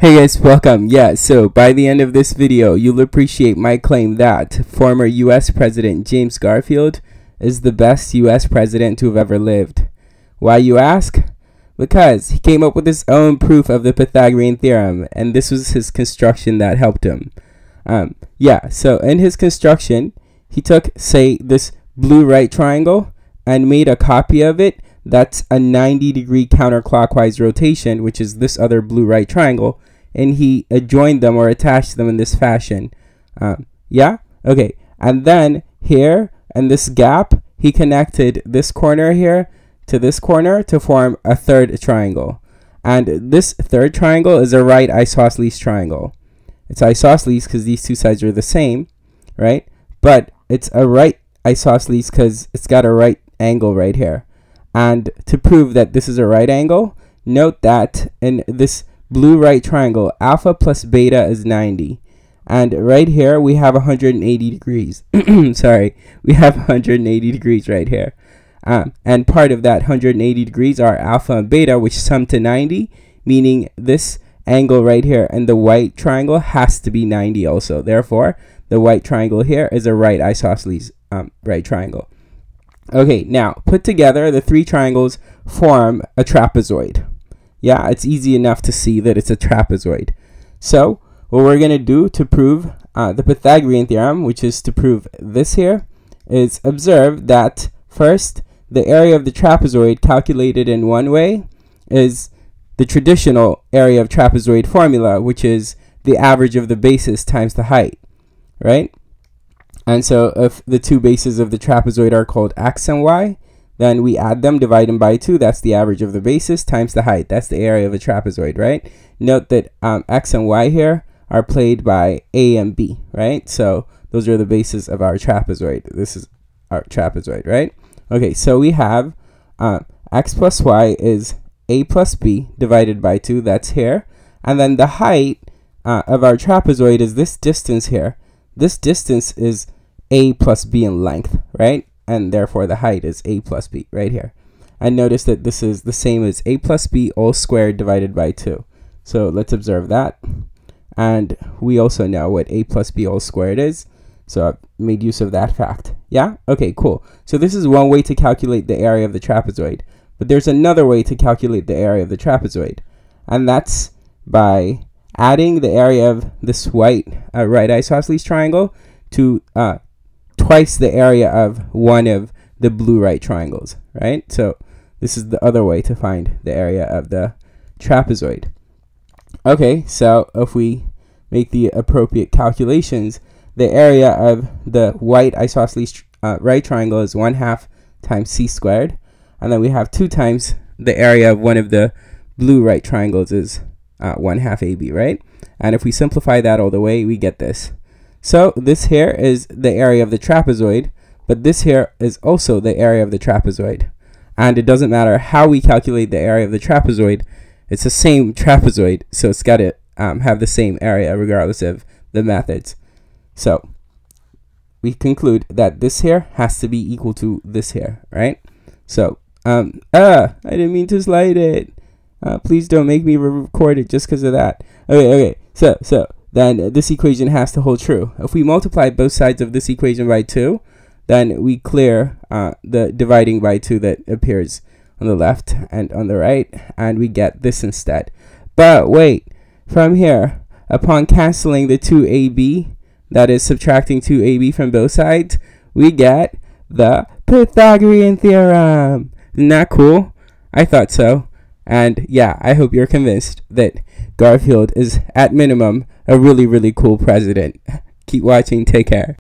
Hey guys, welcome. Yeah, so by the end of this video, you'll appreciate my claim that former US President James Garfield is the best US president to have ever lived. Why you ask? Because he came up with his own proof of the Pythagorean theorem, and this was his construction that helped him. Um, yeah, so in his construction, he took, say, this blue right triangle and made a copy of it that's a 90 degree counterclockwise rotation, which is this other blue right triangle, and he adjoined them or attached them in this fashion. Um, yeah? Okay. And then here, in this gap, he connected this corner here to this corner to form a third triangle. And this third triangle is a right isosceles triangle. It's isosceles because these two sides are the same, right? But it's a right isosceles because it's got a right angle right here. And to prove that this is a right angle, note that in this blue right triangle, alpha plus beta is 90. And right here, we have 180 degrees. Sorry, we have 180 degrees right here. Um, and part of that 180 degrees are alpha and beta, which sum to 90, meaning this angle right here and the white triangle has to be 90 also. Therefore, the white triangle here is a right isosceles um, right triangle. Okay, now put together the three triangles form a trapezoid yeah, it's easy enough to see that it's a trapezoid. So what we're going to do to prove uh, the Pythagorean theorem, which is to prove this here, is observe that first, the area of the trapezoid calculated in one way is the traditional area of trapezoid formula, which is the average of the bases times the height, right? And so if the two bases of the trapezoid are called x and y, then we add them, divide them by 2. That's the average of the bases times the height. That's the area of a trapezoid, right? Note that um, x and y here are played by a and b, right? So those are the bases of our trapezoid. This is our trapezoid, right? Okay, so we have uh, x plus y is a plus b divided by 2. That's here. And then the height uh, of our trapezoid is this distance here. This distance is a plus b in length, right? And therefore the height is a plus b right here. And notice that this is the same as a plus b all squared divided by 2. So let's observe that. And we also know what a plus b all squared is. So I've made use of that fact. Yeah? Okay, cool. So this is one way to calculate the area of the trapezoid. But there's another way to calculate the area of the trapezoid. And that's by adding the area of this white uh, right isosceles triangle to uh, twice the area of one of the blue right triangles, right? So this is the other way to find the area of the trapezoid. Okay, so if we make the appropriate calculations, the area of the white isosceles uh, right triangle is 1 half times c squared. And then we have 2 times the area of one of the blue right triangles is uh, 1 half AB, right? And if we simplify that all the way, we get this. So this here is the area of the trapezoid, but this here is also the area of the trapezoid. And it doesn't matter how we calculate the area of the trapezoid, it's the same trapezoid, so it's got to um, have the same area regardless of the methods. So we conclude that this here has to be equal to this here, right? So, um, ah, I didn't mean to slide it. Uh, please don't make me record it just because of that. Okay, okay. So, so then this equation has to hold true. If we multiply both sides of this equation by 2, then we clear uh, the dividing by 2 that appears on the left and on the right, and we get this instead. But wait, from here, upon canceling the 2ab, that is subtracting 2ab from both sides, we get the Pythagorean theorem. Isn't that cool? I thought so. And yeah, I hope you're convinced that Garfield is, at minimum, a really, really cool president. Keep watching. Take care.